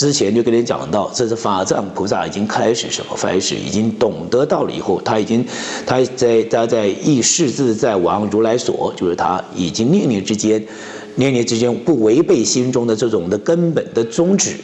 之前就跟你讲到，这是法藏菩萨已经开始什么？开始已经懂得到了以后，他已经他在他在意世自在王如来所，就是他已经念念之间，念念之间不违背心中的这种的根本的宗旨，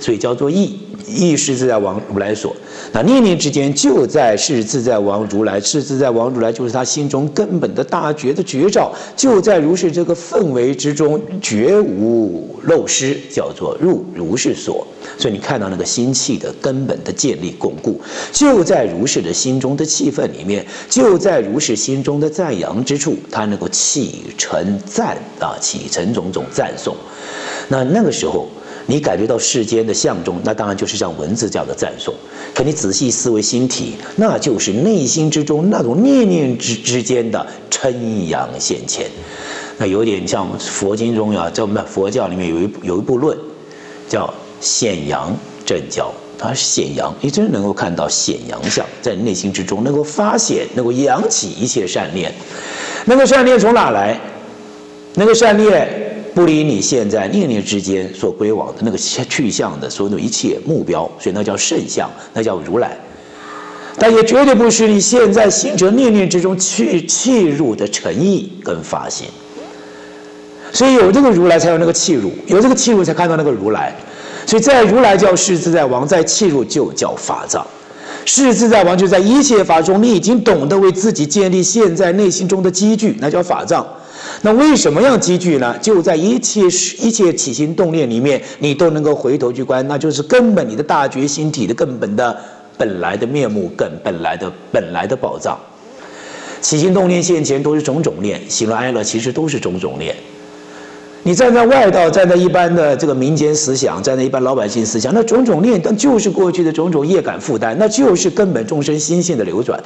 所以叫做意。意是自在王如来所，那念念之间就在是自在王如来，是自在王如来就是他心中根本的大觉的觉照，就在如是这个氛围之中，绝无漏失，叫做入如是所。所以你看到那个心气的根本的建立巩固，就在如是的心中的气氛里面，就在如是心中的赞扬之处，他能够起承赞啊，起承种种赞颂。那那个时候。你感觉到世间的相中，那当然就是像文字这样的赞颂。可你仔细思维心体，那就是内心之中那种念念之之间的称扬现前。那有点像佛经中呀，在我们佛教里面有一有一部论，叫显扬正教。它是显扬，你真能够看到显扬相在内心之中，能够发现，能够扬起一切善念。那个善念从哪来？那个善念。不离你现在念念之间所归往的那个去向的所有的一切目标，所以那叫圣相，那叫如来。但也绝对不是你现在心者念念之中去弃入的诚意跟发心。所以有这个如来，才有那个弃入；有这个弃入，才看到那个如来。所以在如来叫世自在王，在弃入就叫法藏。世自在王就在一切法中，你已经懂得为自己建立现在内心中的积聚，那叫法藏。那为什么要积聚呢？就在一切一切起心动念里面，你都能够回头去观，那就是根本你的大觉心体的根本的本来的面目，跟本来的本来的宝藏。起心动念现前都是种种念，喜怒哀乐其实都是种种念。你站在外道，站在一般的这个民间思想，站在一般老百姓思想，那种种念，但就是过去的种种业感负担，那就是根本众生心性的流转。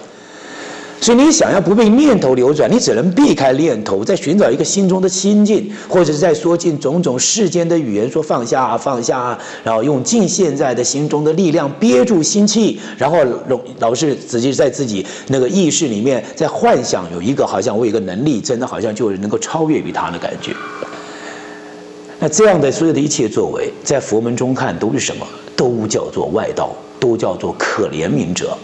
所以你想要不被念头流转，你只能避开念头，在寻找一个心中的清净，或者是在说尽种种世间的语言，说放下啊放下啊，然后用尽现在的心中的力量憋住心气，然后老老是自己在自己那个意识里面在幻想有一个好像我有个能力，真的好像就能够超越于他的感觉。那这样的所有的一切作为，在佛门中看都是什么？都叫做外道，都叫做可怜悯者。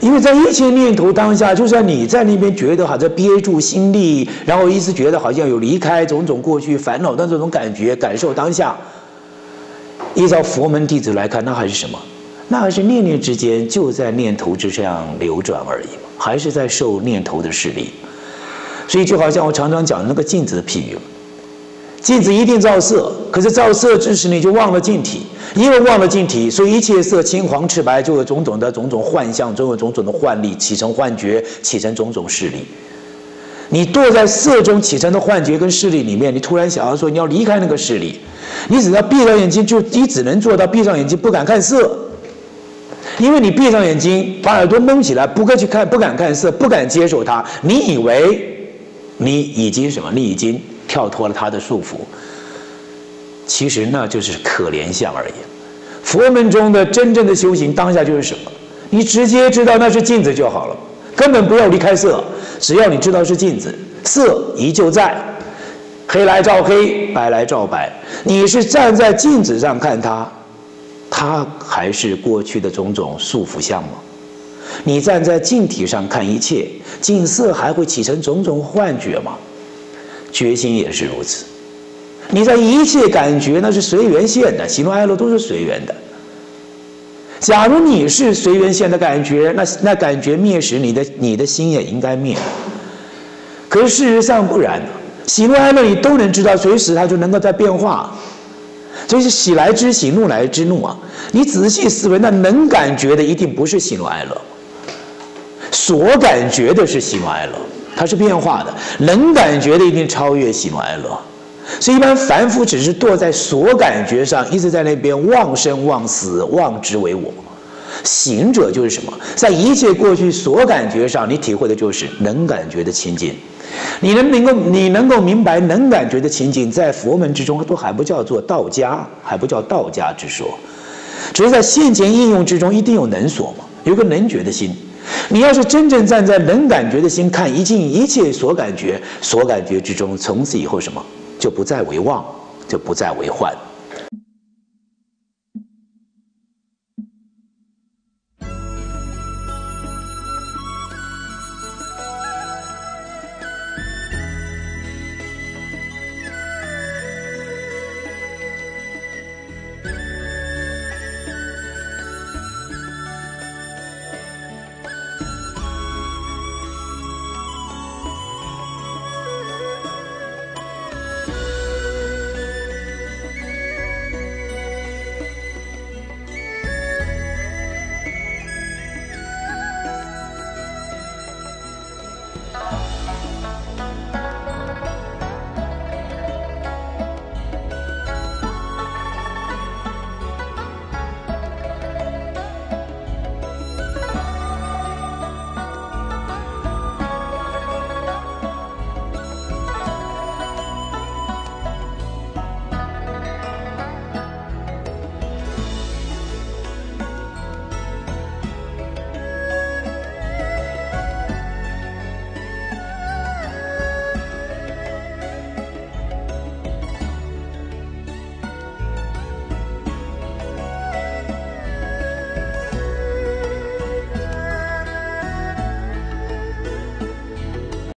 因为在一切念头当下，就算你在那边觉得好像憋住心力，然后一直觉得好像有离开种种过去烦恼的这种感觉，感受当下。依照佛门弟子来看，那还是什么？那还是念念之间就在念头之上流转而已还是在受念头的势力。所以就好像我常常讲的那个镜子的譬喻。镜子一定照色，可是照色之时你就忘了镜体，因为忘了净体，所以一切色青黄赤白就有种种的种种幻象，总有种种的幻力，起成幻觉，起成种种势力。你堕在色中起成的幻觉跟势力里面，你突然想要说你要离开那个势力，你只要闭上眼睛，就你只能做到闭上眼睛不敢看色，因为你闭上眼睛把耳朵蒙起来，不敢去看，不敢看色，不敢接受它，你以为你已经什么？你已经。跳脱了他的束缚，其实那就是可怜相而已。佛门中的真正的修行，当下就是什么？你直接知道那是镜子就好了，根本不要离开色。只要你知道是镜子，色依旧在，黑来照黑，白来照白。你是站在镜子上看它，它还是过去的种种束缚相吗？你站在镜体上看一切，镜色还会起成种种幻觉吗？决心也是如此，你在一切感觉那是随缘现的，喜怒哀乐都是随缘的。假如你是随缘现的感觉，那那感觉灭时，你的你的心也应该灭。可是事实上不然，喜怒哀乐你都能知道，随时它就能够在变化。所以是喜来之喜，怒来之怒啊！你仔细思维，那能感觉的一定不是喜怒哀乐，所感觉的是喜怒哀乐。它是变化的，能感觉的一定超越喜怒哀乐，所以一般凡夫只是堕在所感觉上，一直在那边妄生妄死，妄执为我。行者就是什么？在一切过去所感觉上，你体会的就是能感觉的情景。你能能够你能够明白能感觉的情景，在佛门之中都还不叫做道家，还不叫道家之说，只是在现前应用之中一定有能所嘛，有个能觉的心。你要是真正站在能感觉的心看一境一切所感觉所感觉之中，从此以后什么就不再为妄，就不再为患。